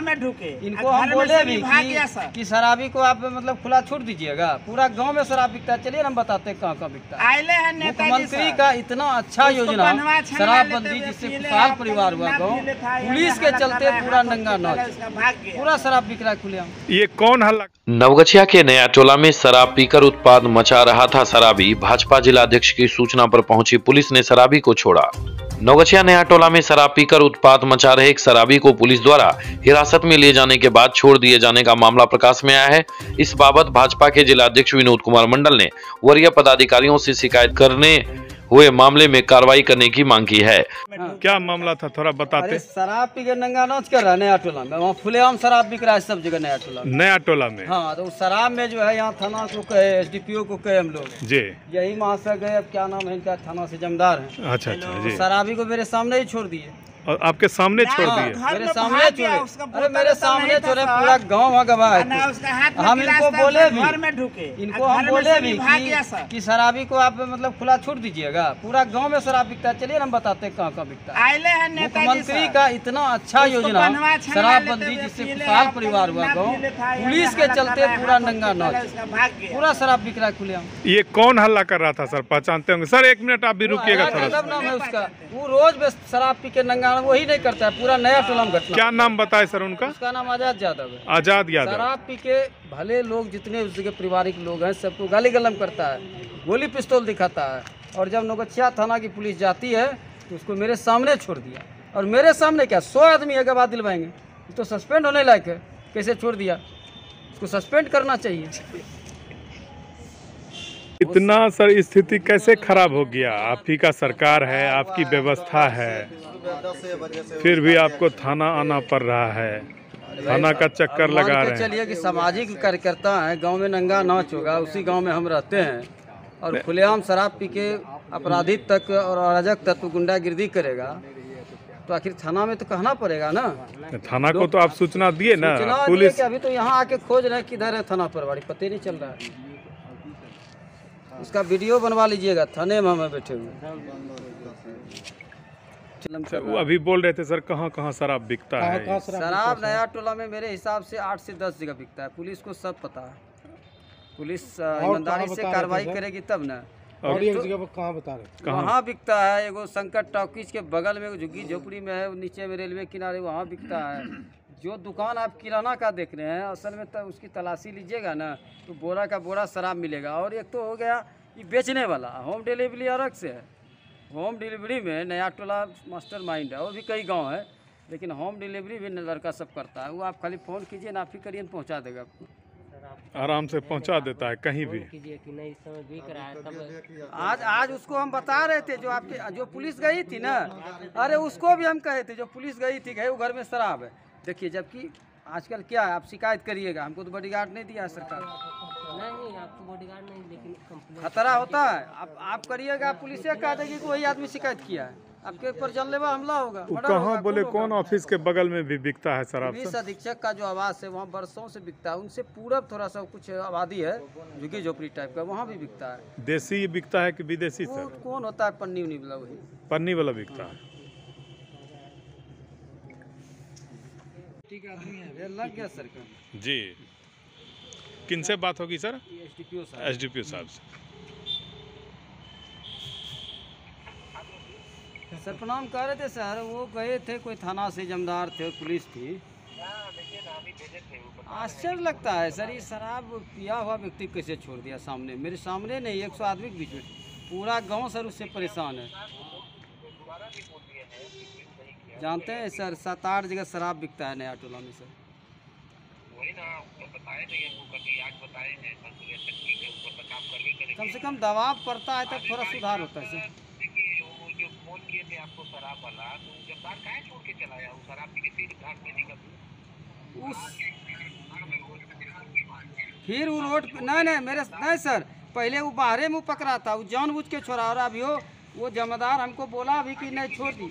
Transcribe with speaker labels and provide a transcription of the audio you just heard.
Speaker 1: घर में ढुके।
Speaker 2: इनको हम बोले भी कि, कि शराबी को आप मतलब खुला छोड़ दीजिएगा। पूरा गाँव में शराब बिकता है। चलिए हम बताते हैं कहाँ कहाँ बिकता है। मुख्यमंत्री का इतना अच्छा योजना शराबबंदी जिससे खुशहाल परिवार हुआ गाँव पुलिस के चलते पूरा नंगा नाच। पूरा शराब बिक रहा है खुलेआम।
Speaker 3: ये कौन हल्ला?
Speaker 4: नवगछिया के नया टोला में शराब पीकर उत्पाद मचा रहा था शराबी। भाजपा जिलाध्यक्ष की सूचना पर पहुँची पुलिस ने शराबी को छोड़ा। नवगछिया नया टोला में शराब पीकर उत्पात मचा रहे एक शराबी को पुलिस द्वारा हिरासत में लिए जाने के बाद छोड़ दिए जाने का मामला प्रकाश में आया है। इस बाबत भाजपा के जिलाध्यक्ष विनोद कुमार मंडल ने वरीय पदाधिकारियों से शिकायत करने हुए मामले में कार्रवाई करने की मांग की है।
Speaker 3: क्या मामला था? थोड़ा बताते।
Speaker 2: शराब पी के नंगा नाच कर रहा है नया टोला में। वहाँ खुलेआम शराब बिक रहा है सब जगह नया टोला में।
Speaker 3: नया टोला में?
Speaker 2: हाँ तो शराब में जो है यहाँ थाना को कहे एसडीपीओ को कहे हम लोग।
Speaker 3: जी।
Speaker 2: यही महाशय गए अब क्या नाम है इनका? थाना ऐसी जमदार है।
Speaker 3: अच्छा अच्छा
Speaker 2: शराबी को मेरे सामने ही छोड़ दिए।
Speaker 3: और आपके सामने छोड़ दिए।
Speaker 2: मेरे सामने छोड़े। अरे मेरे
Speaker 1: तो
Speaker 2: सामने छोड़े पूरा गाँव वहाँ गवाह है।
Speaker 1: ना उसका हाथ में
Speaker 2: हम इनको बोले भी।
Speaker 1: घर में ढुके।
Speaker 2: इनको हम बोले भी कि, कि शराबी को आप मतलब खुला छोड़ दीजिएगा। पूरा गाँव में शराब बिकता है। चलिए हम बताते हैं कहाँ कहाँ बिकता है।
Speaker 1: हैं
Speaker 2: मुख्यमंत्री का इतना अच्छा योजना शराबबंदी जिससे खुशहाल परिवार हुआ गाँव पुलिस के चलते पूरा नंगा नाच। पूरा शराब बिक रहा है खुलेआम।
Speaker 3: ये कौन हल्ला कर रहा था सर? पहचानते होंगे। सर एक मिनट आप भी रुकिएगा थोड़ा
Speaker 2: नाम है उसका। वो रोज शराब पी के नंगा वही नहीं करता है पूरा नया टोला में घटना।
Speaker 3: क्या नाम बताए सर उनका?
Speaker 2: उसका नाम आज़ाद यादव है।
Speaker 3: आज़ाद यादव।
Speaker 2: शराब पी के भले लोग जितने उसके पारिवारिक लोग हैं सबको गाली गलम करता है गोली पिस्तौल दिखाता है और जब नौगछिया थाना की पुलिस जाती है तो उसको मेरे सामने छोड़ दिया। और मेरे सामने क्या सौ आदमी है गवाह दिलवाएँगे? तो सस्पेंड होने लायक है कैसे छोड़ दिया? उसको सस्पेंड करना चाहिए।
Speaker 3: इतना सर स्थिति कैसे खराब हो गया? आप ही का सरकार है आपकी व्यवस्था है। फिर भी आपको थाना आना पड़ रहा है। थाना का चक्कर लगा रहे हैं।
Speaker 2: चलिए कि सामाजिक कार्यकर्ता हैं गाँव में नंगा नाच होगा उसी गाँव में हम रहते हैं। और खुलेआम शराब पी के अपराधी तक और अराजक तत्व गुंडागिर्दी करेगा तो आखिर थाना में तो कहना पड़ेगा ना?
Speaker 3: थाना को तो आप सूचना दिए ना पुलिस
Speaker 2: अभी तो यहाँ आके खोज रहे किधर है थाना प्रभारी पता ही नहीं चल रहा है। उसका वीडियो बनवा लीजिएगा थाने में हमें बैठे हुए।
Speaker 3: अच्छा, वो अभी बोल रहे थे सर कहाँ कहाँ शराब बिकता है?
Speaker 2: शराब नया टोला में मेरे हिसाब से आठ से दस जगह बिकता है। पुलिस को सब पता है। पुलिस ईमानदारी से कार्रवाई करेगी तब ना।
Speaker 3: और
Speaker 2: तो वहाँ बिकता है एगो संकट टॉकीज के बगल में झुग्गी झोपड़ी में है नीचे में रेलवे किनारे वहाँ बिकता है। जो दुकान आप किराना का देख रहे हैं असल में तो उसकी तलाशी लीजिएगा ना तो बोरा का बोरा शराब मिलेगा। और एक तो हो गया ये बेचने वाला होम डिलीवरी अलग से है। होम डिलीवरी में नया टोला मास्टर माइंड है और भी कई गाँव है लेकिन होम डिलीवरी भी लड़का सब करता है। वो आप खाली फ़ोन कीजिए ना आप ही करिए पहुँचा देगा। आपको
Speaker 3: आराम से पहुँचा देता है कहीं भी।
Speaker 2: आज आज उसको हम बता रहे थे जो आपके जो पुलिस गई थी ना अरे उसको भी हम कहे थे जो पुलिस गई थी गए वो घर में शराब है। देखिए जबकि आजकल क्या है आप शिकायत करिएगा हमको तो बॉडीगार्ड नहीं दिया है सरकार।
Speaker 5: नहीं आपको बॉडीगार्ड नहीं लेकिन
Speaker 2: खतरा होता है। आप आप करिएगा पुलिस से कह देगी कि वही आदमी शिकायत किया है। आपके ऊपर जानलेवा हमला होगा।
Speaker 3: कहाँ
Speaker 2: होगा,
Speaker 3: बोले कौन ऑफ़िस के बगल में भी बिकता है सर
Speaker 2: पुलिस अधीक्षक का जो आवास है वहाँ बरसों से बिकता है। उनसे पूरब थोड़ा सा कुछ आबादी है झुग्गी झोपड़ी टाइप का वहाँ भी बिकता है।
Speaker 3: देसी बिकता है कि विदेशी सर?
Speaker 2: कौन होता है? पन्नी उन्नी वाला वही।
Speaker 3: पन्नी वाला बिकता है।
Speaker 2: ठीक है लग गया सर
Speaker 3: जी। किन से बात होगी sir?
Speaker 2: S D P O साहब।
Speaker 3: एस डी पी साहब से।
Speaker 2: सर प्रणाम कर रहे थे सर वो गए थे कोई थाना से जमदार थे पुलिस थी। आश्चर्य लगता है सर ये शराब पिया हुआ व्यक्ति कैसे छोड़ दिया सामने? मेरे सामने नहीं एक सौ आदमी के बीच में। पूरा गाँव सर उससे परेशान है। जानते हैं सर सात आठ जगह शराब बिकता है नया टोला में सर। कम से कम दबाव पड़ता है तब थोड़ा सुधार होता है सर। उस फिर वो रोड नहीं नहीं मेरे नहीं सर पहले वो बाहरे में पकड़ा था वो जानबूझ के छोड़ा और अभी वो वो जमादार हमको बोला अभी कि नहीं छोड़ दी।